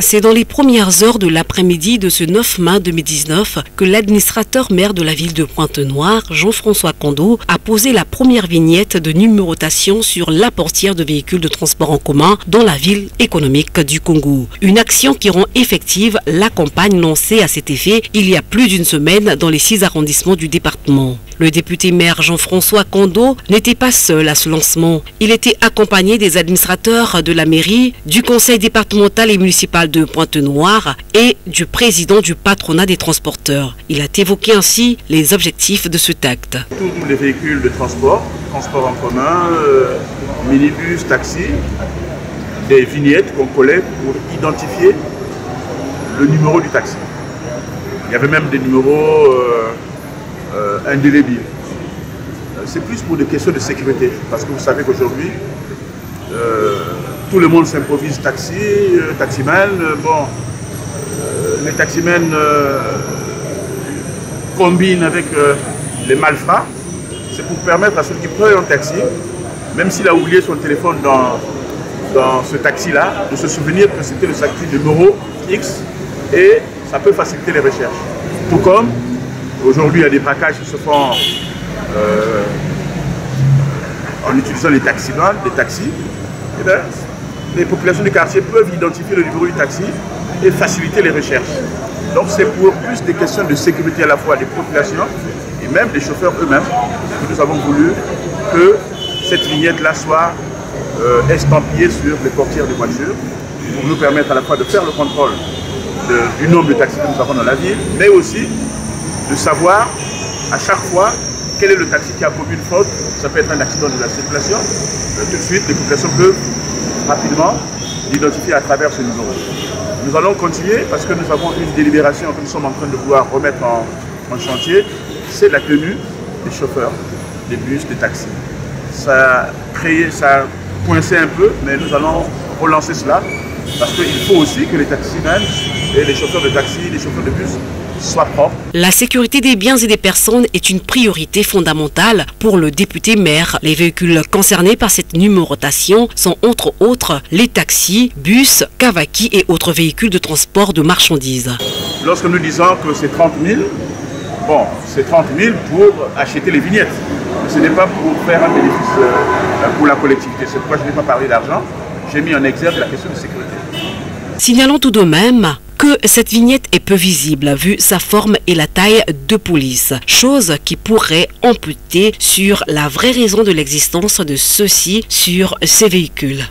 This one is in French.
C'est dans les premières heures de l'après-midi de ce 9 mai 2019 que l'administrateur maire de la ville de Pointe-Noire, Jean-François Condo, a posé la première vignette de numérotation sur la portière de véhicules de transport en commun dans la ville économique du Congo. Une action qui rend effective la campagne lancée à cet effet il y a plus d'une semaine dans les six arrondissements du département. Le député maire Jean-François Condo n'était pas seul à ce lancement. Il était accompagné des administrateurs de la mairie, du conseil départemental et municipal de Pointe-Noire et du président du patronat des transporteurs. Il a évoqué ainsi les objectifs de ce acte. Tous les véhicules de transport, transport en commun, euh, minibus, taxi, des vignettes qu'on collait pour identifier le numéro du taxi. Il y avait même des numéros euh, euh, indélébiles. C'est plus pour des questions de sécurité, parce que vous savez qu'aujourd'hui, tout le monde s'improvise taxi, taximan. bon, les taximens combine avec euh, les malfrats, c'est pour permettre à celui qui prend un taxi, même s'il a oublié son téléphone dans, dans ce taxi-là, de se souvenir que c'était le taxi numéro X et ça peut faciliter les recherches. Tout comme aujourd'hui il y a des braquages qui se font euh, en utilisant les taxis des taxis, et eh les populations du quartier peuvent identifier le numéro du taxi et faciliter les recherches. Donc c'est pour plus des questions de sécurité à la fois des populations et même des chauffeurs eux-mêmes que nous avons voulu que cette vignette-là soit euh, estampillée sur les portières des voitures pour nous permettre à la fois de faire le contrôle du nombre de taxis que nous avons dans la ville, mais aussi de savoir à chaque fois quel est le taxi qui a commis une faute. Ça peut être un accident de la circulation. Euh, tout de suite, les populations peuvent rapidement l'identifier à travers ce numéro. Nous allons continuer parce que nous avons une délibération que nous sommes en train de pouvoir remettre en, chantier. C'est la tenue des chauffeurs, des bus, des taxis. Ça a créé, ça a coincé un peu, mais nous allons relancer cela parce qu'il faut aussi que les taximens et les chauffeurs de taxi, les chauffeurs de bus La sécurité des biens et des personnes est une priorité fondamentale pour le député maire. Les véhicules concernés par cette numérotation sont entre autres les taxis, bus, cavaki et autres véhicules de transport de marchandises. Lorsque nous disons que c'est 30 000, bon, c'est 30 000 pour acheter les vignettes. Ce n'est pas pour faire un bénéfice euh, pour la collectivité. C'est pourquoi je n'ai pas parlé d'argent. J'ai mis en exergue la question de sécurité. Signalons tout de même que cette vignette est peu visible vu sa forme et la taille de police, chose qui pourrait amputer sur la vraie raison de l'existence de ceux-ci sur ces véhicules.